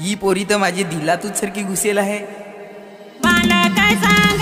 ही पोरी तर माझी दिलातूच सारखी घुसेल आहे. मला काय सांग?